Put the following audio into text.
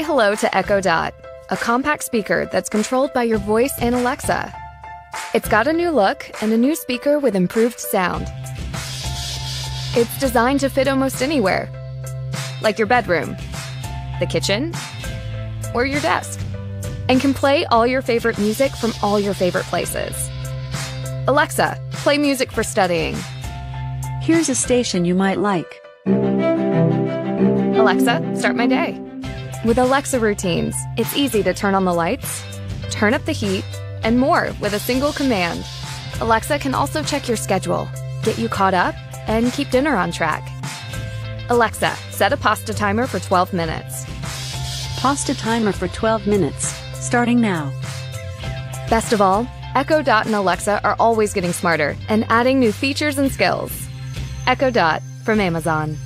hello to Echo Dot, a compact speaker that's controlled by your voice and Alexa. It's got a new look and a new speaker with improved sound. It's designed to fit almost anywhere, like your bedroom, the kitchen, or your desk, and can play all your favorite music from all your favorite places. Alexa, play music for studying. Here's a station you might like. Alexa, start my day. With Alexa routines, it's easy to turn on the lights, turn up the heat, and more with a single command. Alexa can also check your schedule, get you caught up, and keep dinner on track. Alexa, set a pasta timer for 12 minutes. Pasta timer for 12 minutes, starting now. Best of all, Echo Dot and Alexa are always getting smarter and adding new features and skills. Echo Dot from Amazon.